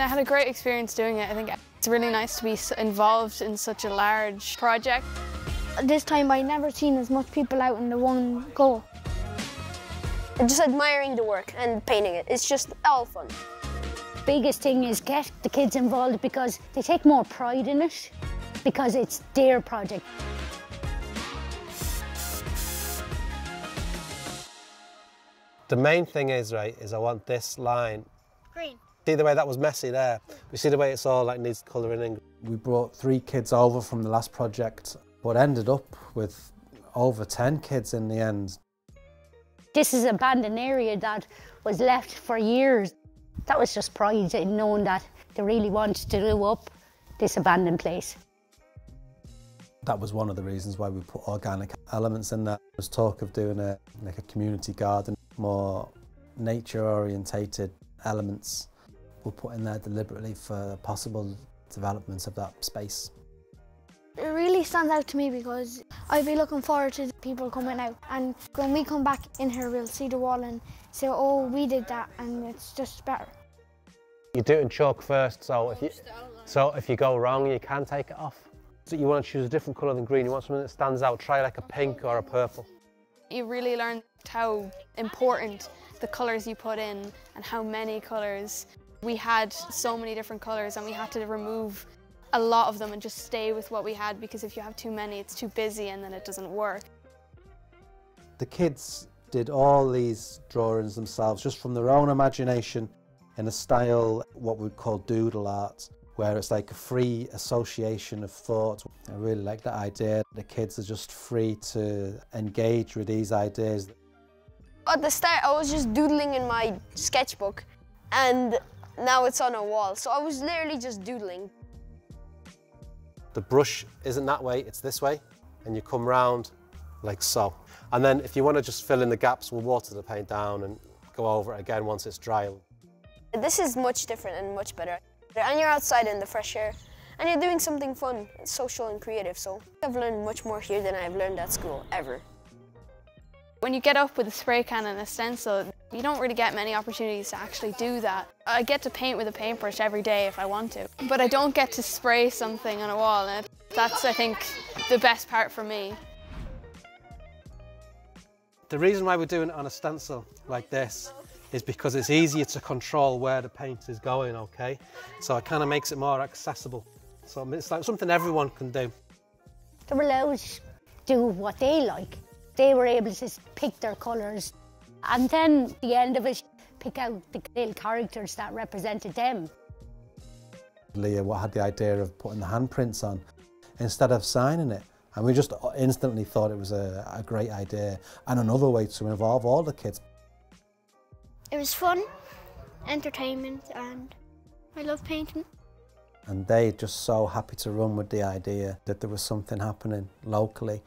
I had a great experience doing it. I think it's really nice to be involved in such a large project. This time I never seen as much people out in the one go. Just admiring the work and painting it. It's just all fun. Biggest thing is get the kids involved because they take more pride in it because it's their project. The main thing is, right, is I want this line. Green. See the way that was messy there? We see the way it's all like needs colouring in. We brought three kids over from the last project, but ended up with over 10 kids in the end. This is an abandoned area that was left for years. That was just pride in knowing that they really wanted to do up this abandoned place. That was one of the reasons why we put organic elements in there. There was talk of doing a, like a community garden, more nature orientated elements were put in there deliberately for possible developments of that space. It really stands out to me because I'd be looking forward to people coming out and when we come back in here we'll see the wall and say oh we did that and it's just better. You do it in chalk first so if you, so if you go wrong you can take it off. So you want to choose a different colour than green, you want something that stands out, try like a pink or a purple. You really learn how important the colours you put in and how many colours. We had so many different colours and we had to remove a lot of them and just stay with what we had because if you have too many it's too busy and then it doesn't work. The kids did all these drawings themselves just from their own imagination in a style what we'd call doodle art where it's like a free association of thought. I really like that idea. The kids are just free to engage with these ideas. At the start I was just doodling in my sketchbook and now it's on a wall so I was literally just doodling. The brush isn't that way, it's this way, and you come round like so. And then if you want to just fill in the gaps, we'll water the paint down and go over it again once it's dry. This is much different and much better. And you're outside in the fresh air, and you're doing something fun, social and creative, so I've learned much more here than I've learned at school, ever. When you get up with a spray can and a stencil, you don't really get many opportunities to actually do that. I get to paint with a paintbrush every day if I want to, but I don't get to spray something on a wall, and that's, I think, the best part for me. The reason why we're doing it on a stencil like this is because it's easier to control where the paint is going, okay? So it kind of makes it more accessible. So it's like something everyone can do. They're allowed to do what they like. They were able to pick their colours and then at the end of it, pick out the little characters that represented them. Leah what had the idea of putting the handprints on instead of signing it. And we just instantly thought it was a, a great idea and another way to involve all the kids. It was fun, entertainment, and I love painting. And they just so happy to run with the idea that there was something happening locally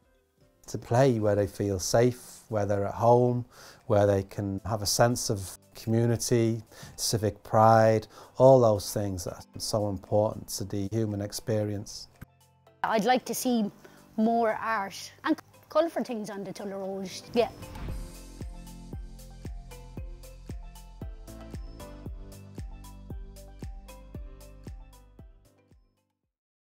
to play where they feel safe, where they're at home, where they can have a sense of community, civic pride, all those things that are so important to the human experience. I'd like to see more art and colourful things on the Tullow Road, yeah.